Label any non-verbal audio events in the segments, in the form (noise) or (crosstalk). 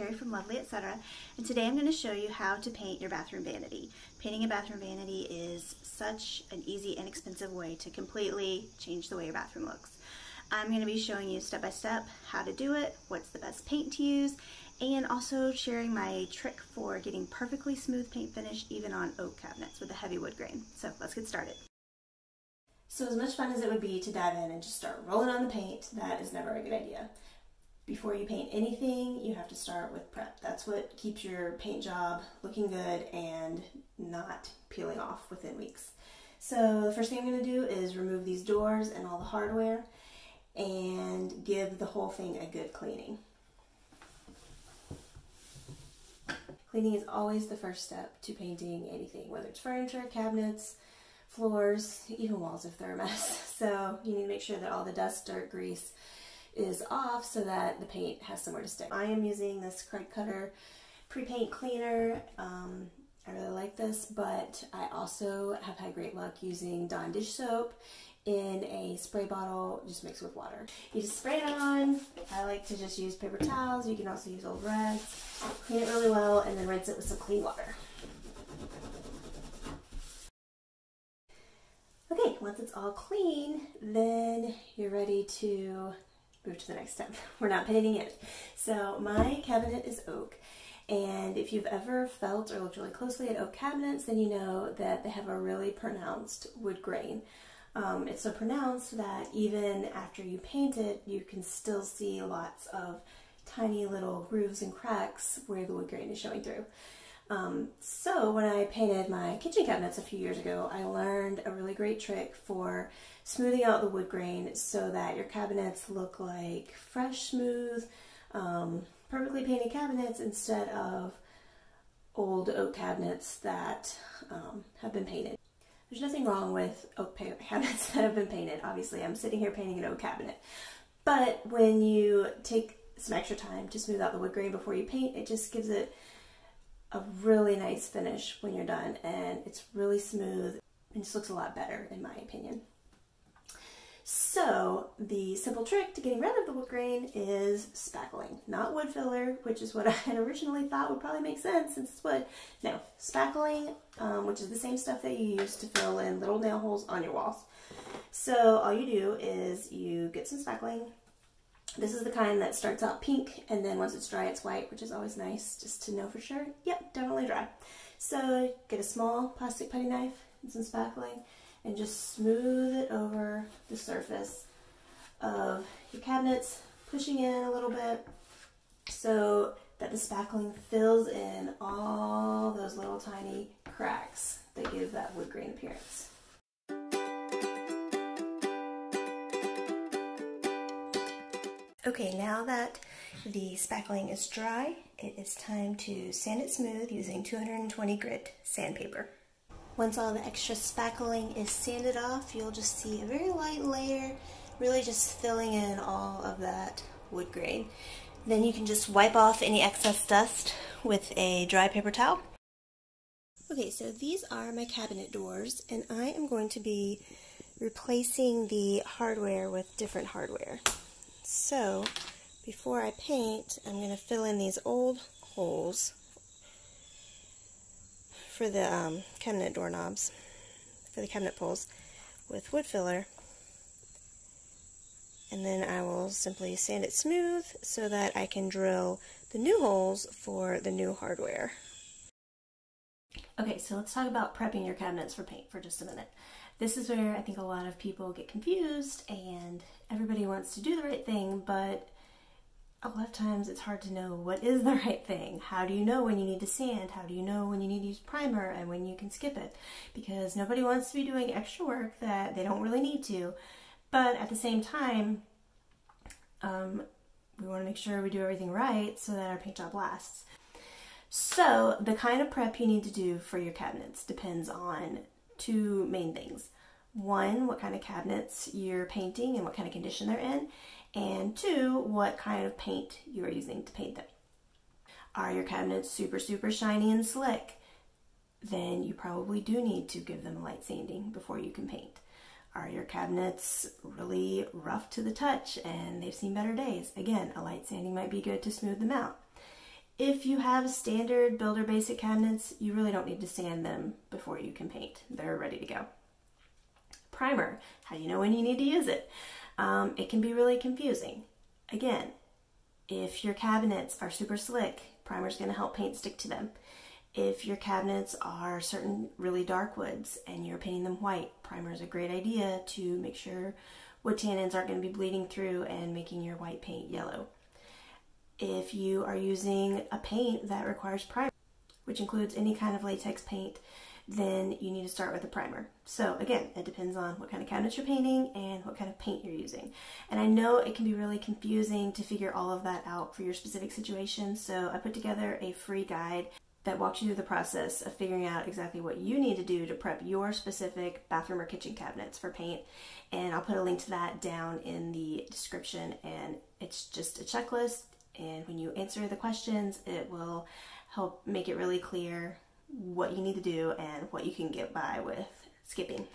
Carrie from Lovely Etc. and today I'm going to show you how to paint your bathroom vanity. Painting a bathroom vanity is such an easy, inexpensive way to completely change the way your bathroom looks. I'm going to be showing you step by step how to do it, what's the best paint to use, and also sharing my trick for getting perfectly smooth paint finish even on oak cabinets with a heavy wood grain. So let's get started. So as much fun as it would be to dive in and just start rolling on the paint, that is never a good idea before you paint anything, you have to start with prep. That's what keeps your paint job looking good and not peeling off within weeks. So the first thing I'm going to do is remove these doors and all the hardware and give the whole thing a good cleaning. Cleaning is always the first step to painting anything, whether it's furniture, cabinets, floors, even walls if they're a mess. (laughs) So you need to make sure that all the dust, dirt, grease, is off so that the paint has somewhere to stick. I am using this Krud Kutter pre-paint cleaner. Um, I really like this, but I also have had great luck using Dawn dish soap in a spray bottle just mixed with water. You just spray it on. I like to just use paper towels. You can also use old rags. Clean it really well and then rinse it with some clean water. Okay, once it's all clean, then you're ready to move to the next step. (laughs) We're not painting it. So my cabinet is oak. And if you've ever felt or looked really closely at oak cabinets, then you know that they have a really pronounced wood grain. Um, it's so pronounced that even after you paint it, you can still see lots of tiny little grooves and cracks where the wood grain is showing through. Um, so when I painted my kitchen cabinets a few years ago, I learned a really great trick for smoothing out the wood grain so that your cabinets look like fresh, smooth, um, perfectly painted cabinets instead of old oak cabinets that um, have been painted. There's nothing wrong with oak (laughs) cabinets that have been painted. Obviously, I'm sitting here painting an oak cabinet. But when you take some extra time to smooth out the wood grain before you paint, it just gives it a really nice finish when you're done and it's really smooth and just looks a lot better in my opinion. So the simple trick to getting rid of the wood grain is spackling, not wood filler, which is what (laughs) I had originally thought would probably make sense since it's wood. No, spackling, um, which is the same stuff that you use to fill in little nail holes on your walls. So all you do is you get some spackling, this is the kind that starts out pink and then once it's dry it's white, which is always nice just to know for sure. Yep, definitely dry. So get a small plastic putty knife and some spackling and just smooth it over the surface of your cabinets, pushing in a little bit so that the spackling fills in all those little tiny cracks that give that wood grain appearance. Okay, now that the spackling is dry, it is time to sand it smooth using 220 grit sandpaper. Once all the extra spackling is sanded off, you'll just see a very light layer, really just filling in all of that wood grain. Then you can just wipe off any excess dust with a dry paper towel. Okay, so these are my cabinet doors, and I am going to be replacing the hardware with different hardware. So before I paint, I'm going to fill in these old holes for the um, cabinet doorknobs, for the cabinet pulls, with wood filler. And then I will simply sand it smooth so that I can drill the new holes for the new hardware. Okay, so let's talk about prepping your cabinets for paint for just a minute. This is where I think a lot of people get confused and everybody wants to do the right thing, but a lot of times it's hard to know what is the (laughs) right thing. How do you know when you need to sand? How do you know when you need to use primer and when you can skip it? Because nobody wants to be doing extra work that they don't really need to. But at the same time, um, we want to make sure we do everything right so that our paint job lasts. So the kind of prep you need to do for your cabinets depends on two main things. One, what kind of cabinets you're painting and what kind of condition they're in. And two, what kind of paint you are using to paint them. Are your cabinets super, super shiny and slick? Then you probably do need to give them a light sanding before you can paint. Are your cabinets really rough to the touch and they've seen better days? Again, a light sanding might be good to smooth them out. If you have standard builder basic cabinets, you really don't need to sand them before you can paint. They're ready to go. Primer, how do you know when you need to use it? Um, it can be really confusing. Again, if your cabinets are super slick, primer is going to help paint stick to them. If your cabinets are certain really dark woods and you're painting them white, primer is a great idea to make sure wood tannins aren't going to be bleeding through and making your white paint yellow. If you are using a paint that requires primer, which includes any kind of latex paint, then you need to start with a primer. So again, it depends on what kind of cabinets you're painting and what kind of paint you're using. And I know it can be really confusing to figure all of that out for your specific situation, so I put together a free guide that walks you through the process of figuring out exactly what you need to do to prep your specific bathroom or kitchen cabinets for paint. And I'll put a link to that down in the description. And it's just a checklist. And when you answer the questions, it will help make it really clear what you need to do and what you can get by with skipping.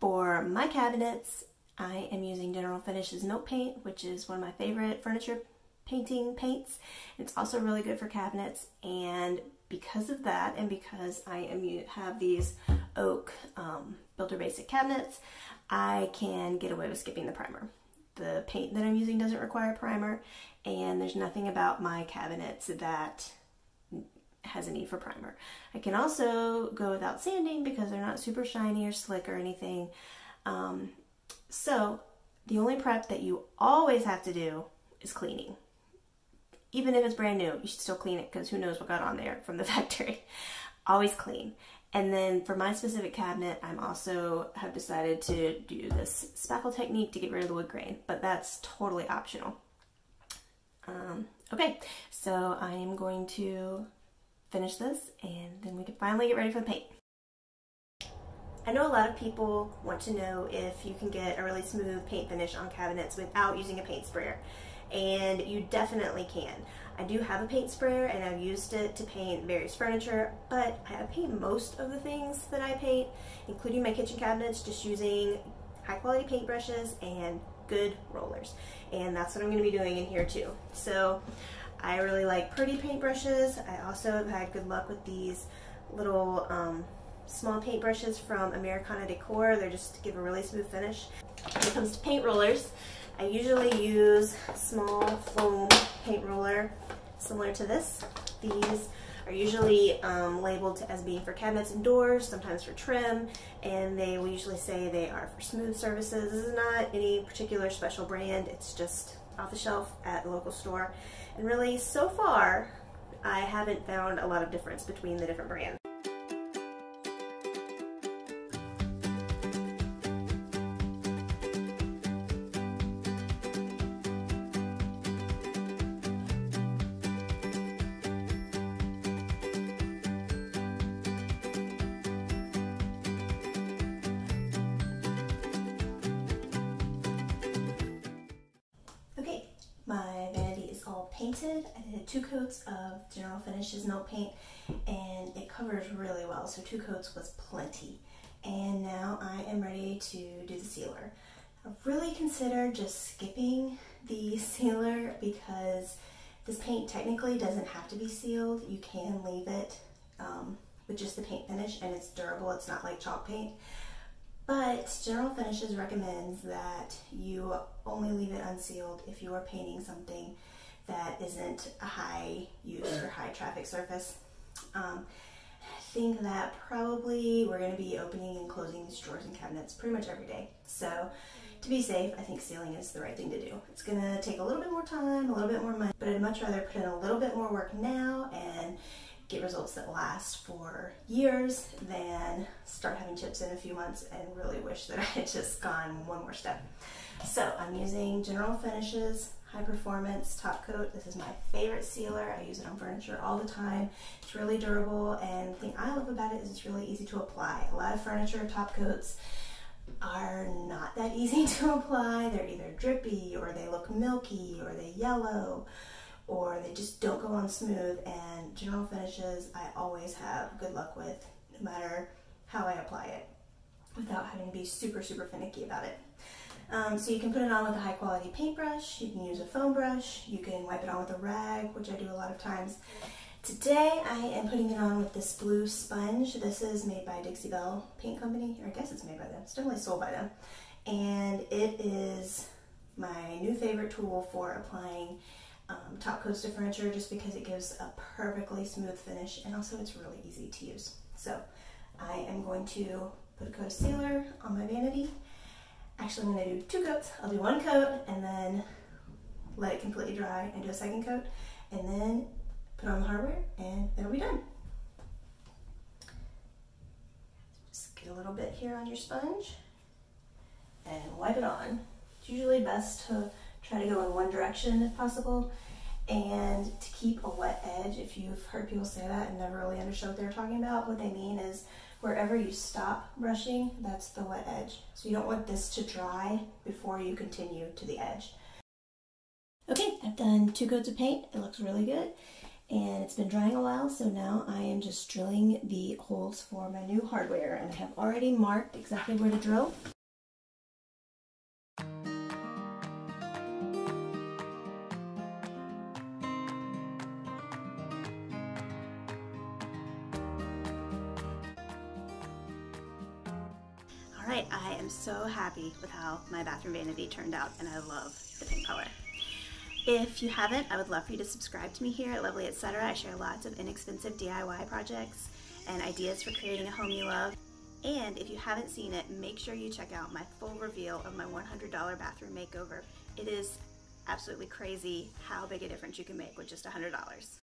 For my cabinets, I am using General Finishes Milk Paint, which is one of my favorite furniture painting paints. It's also really good for cabinets and because of that and because I am have these oak um, Builder Basic cabinets, I can get away with skipping the primer. The paint that I'm using doesn't require primer and there's nothing about my cabinets that has a need for primer. I can also go without sanding because they're not super shiny or slick or anything. Um, so the only prep that you always have to do is cleaning. Even if it's brand new, you should still clean it because who knows what got on there from the (laughs) factory. always clean. And then for my specific cabinet, I'm also have decided to do this spackle technique to get rid of the wood grain, but that's totally optional. Um, okay, so I am going to finish this and then we can finally get ready for the paint. I know a lot of people want to know if you can get a really smooth paint finish on cabinets without using a paint sprayer and you definitely can. I do have a paint sprayer and I've used it to paint various furniture, but I paint most of the things that I paint, including my kitchen cabinets, just using high quality paint brushes and good rollers. And that's what I'm going to be doing in here too. So I really like Purdy paintbrushes. I also have had good luck with these little um, small paintbrushes from Americana Decor. They're just give a really smooth finish. When it comes to paint rollers, I usually use small foam paint roller similar to this. These are usually um, labeled as being for cabinets and doors, sometimes for trim, and they will usually say they are for smooth surfaces. This is not any particular special brand, it's just off the shelf at the local store. And really, so far, I haven't found a lot of difference between the different brands. Painted. I did two coats of General Finishes Milk Paint and it covers really well. So two coats was plenty. And now I am ready to do the sealer. I really consider just skipping the (laughs) sealer because this paint technically doesn't have to be sealed. You can leave it um, with just the paint finish and it's durable. It's not like chalk paint. But General Finishes recommends that you only leave it unsealed if you are painting something that isn't a high use or high traffic surface. Um, I think that probably we're going to be opening and closing these drawers and cabinets pretty much every day. So to be safe, I think sealing is the right thing to do. It's going to take a little bit more time, a little bit more money, but I'd much rather put in a little bit more work now and get results that last for years than start having chips in a few months and really wish that (laughs) I had just gone one more step. So I'm using General Finishes high performance top coat. This is my favorite sealer. I use it on furniture all the time. It's really durable and the thing I love about it is it's really easy to apply. A lot of furniture top coats are not that (laughs) easy to apply. They're either drippy or they look milky or they yellow or they just don't go on smooth and General Finishes I always have good luck with no matter how I apply it without having to be super super finicky about it. Um, so you can put it on with a high quality paintbrush, you can use a foam brush, you can wipe it on with a rag, which I do a lot of times. Today I am putting it on with this blue sponge. This is made by Dixie Belle Paint Company, or I guess it's made by them. It's definitely sold by them. And it is my new favorite tool for applying um, top coats to furniture just because it gives a perfectly smooth finish and also it's really easy to use. So I am going to put a coat of sealer on my vanity. Actually, I'm going to do two coats. I'll do one coat and then let it completely dry and do a second coat and then put on the hardware and it'll be done. Just get a little bit here on your sponge and wipe it on. It's usually best to try to go in one direction if possible and to keep a wet edge. If you've heard people say that and never really understood what they're talking about, what they mean is wherever you stop brushing, that's the wet edge. So you don't want this to dry before you continue to the edge. Okay, I've done two coats of paint. It looks really good and it's been drying a while so now I am just drilling the holes for my new hardware and I have already marked exactly where to drill. Happy with how my bathroom vanity turned out and I love the pink color. If you haven't, I would love for you to subscribe to me here at Lovely Etc. I share lots of inexpensive DIY projects and ideas for creating a home you love. And if you haven't seen it, make sure you check out my full reveal of my $100 bathroom makeover. It is absolutely crazy how big a difference you can make with just $100.